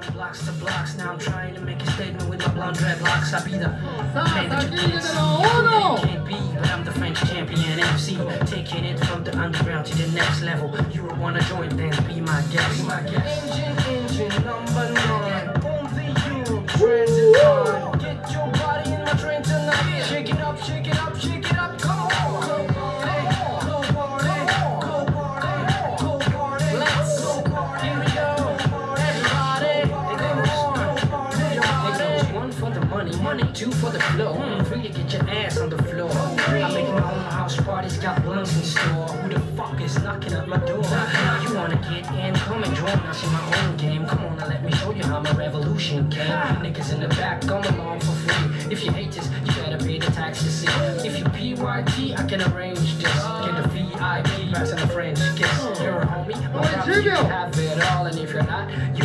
from blocks to blocks. Now I'm trying to make a statement with my blonde dreadlocks. I be the man that you can't can't be, but I'm the French champion MC. Taking it from the underground to the next level. You would wanna join, then be my guest. Be my guest. Two for the flow. Three to get your ass on the floor. I make my own house parties, got blunts in store. Who the fuck is knocking at my door? You wanna get in? Come and join us in my own game. Come on, now let me show you how my revolution came. Niggas in the back, come along for free. If you hate this, you better pay the tax to see. If you PYT, I can arrange this. Get the VIP pass and a French kiss. Hmm. You're a homie, my promise you have it all. And if you're not, you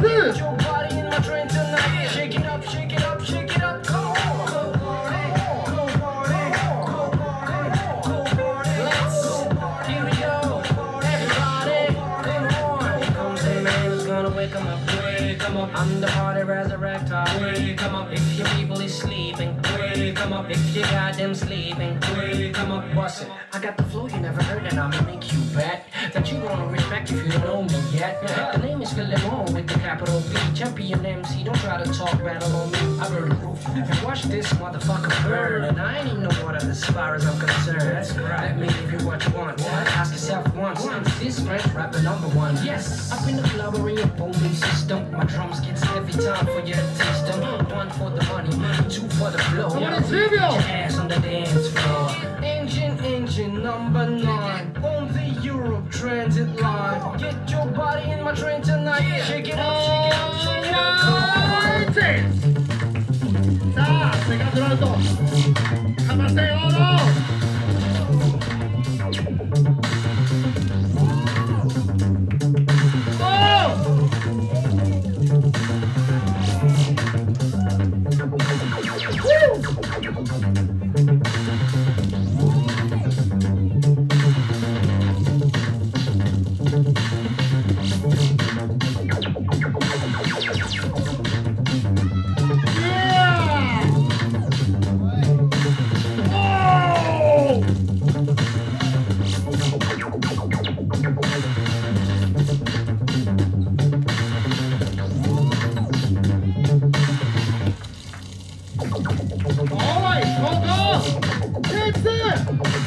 That's wake up. I'm the party resurrector. Wake up. If your people is sleeping. Wake up. If you got them sleeping. Wake up. Bust it. I got the flow you never heard and I'ma make you bet that you gonna respect if you don't know me yet. The name is Philemon with the capital B. Champion MC, don't try to talk battle on me. I burn the roof. And watch this motherfucker burn. And I ain't in no water as far as I'm concerned. That's right. Let me give you what you want. Ask yourself once. Is this French rapper number one? Yes. Up in the club or in your booming time for you to taste them. One for the money, two for the flow. Come on, Put Silvio. your ass on the dance floor. Engine, engine number nine on the Europe transit line. Get your body in my train tonight. Shake it up, shake it up, shake it up. Come on. Alright. 자, 세가 들어서. 하마세 오로. ス